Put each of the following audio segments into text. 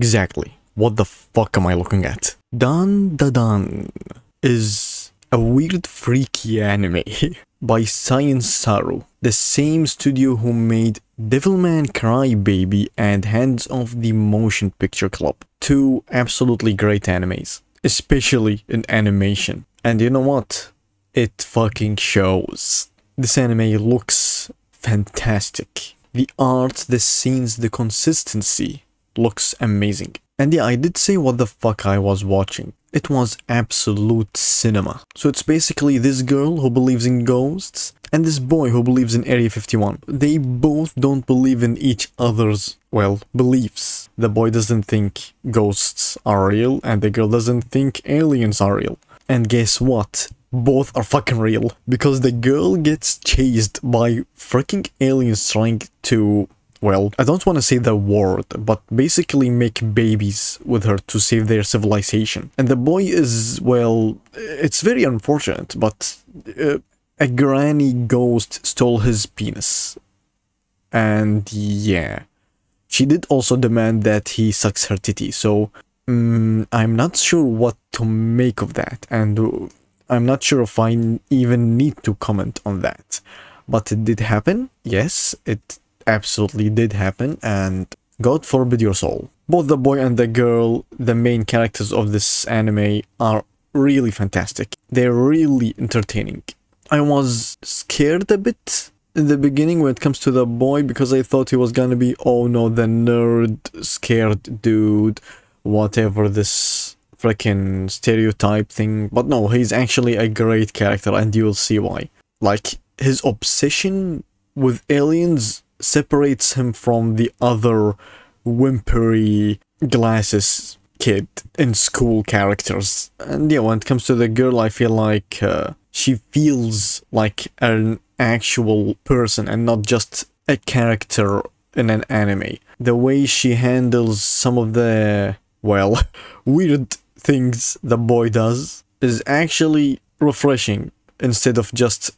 Exactly. What the fuck am I looking at? Dan Da Dan is a weird freaky anime by Science Saru, the same studio who made Devilman Crybaby and Hands Off the Motion Picture Club. Two absolutely great animes, especially in animation. And you know what? It fucking shows. This anime looks fantastic. The art, the scenes, the consistency looks amazing. And yeah, I did say what the fuck I was watching. It was absolute cinema. So it's basically this girl who believes in ghosts and this boy who believes in Area 51. They both don't believe in each other's, well, beliefs. The boy doesn't think ghosts are real and the girl doesn't think aliens are real. And guess what? Both are fucking real. Because the girl gets chased by freaking aliens trying to well, I don't want to say the word, but basically make babies with her to save their civilization. And the boy is, well, it's very unfortunate, but uh, a granny ghost stole his penis. And yeah, she did also demand that he sucks her titty, so um, I'm not sure what to make of that, and I'm not sure if I even need to comment on that. But it did happen, yes, it absolutely did happen and God forbid your soul. Both the boy and the girl, the main characters of this anime, are really fantastic. They're really entertaining. I was scared a bit in the beginning when it comes to the boy because I thought he was gonna be, oh no, the nerd, scared dude, whatever this freaking stereotype thing. But no, he's actually a great character and you'll see why. Like, his obsession with aliens separates him from the other whimpery glasses kid in school characters. And yeah, when it comes to the girl, I feel like uh, she feels like an actual person and not just a character in an anime. The way she handles some of the, well, weird things the boy does is actually refreshing instead of just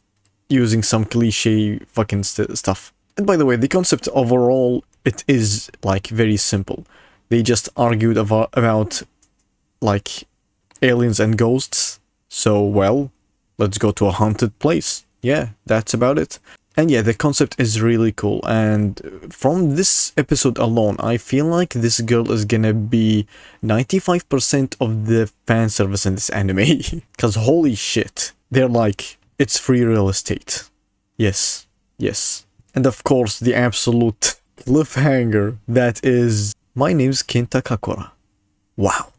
using some cliche fucking st stuff. And by the way, the concept overall, it is like very simple. They just argued about, about like aliens and ghosts. So, well, let's go to a haunted place. Yeah, that's about it. And yeah, the concept is really cool. And from this episode alone, I feel like this girl is gonna be 95% of the fan service in this anime. Because holy shit, they're like, it's free real estate. Yes, yes. And of course, the absolute cliffhanger that is, my name's Ken Takakura. Wow.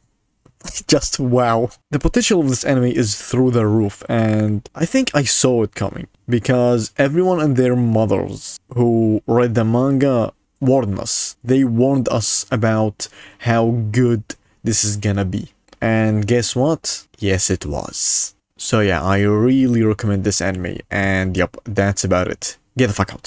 Just wow. The potential of this anime is through the roof, and I think I saw it coming because everyone and their mothers who read the manga warned us. They warned us about how good this is gonna be. And guess what? Yes, it was. So yeah, I really recommend this anime, and yep, that's about it. Get the fuck out.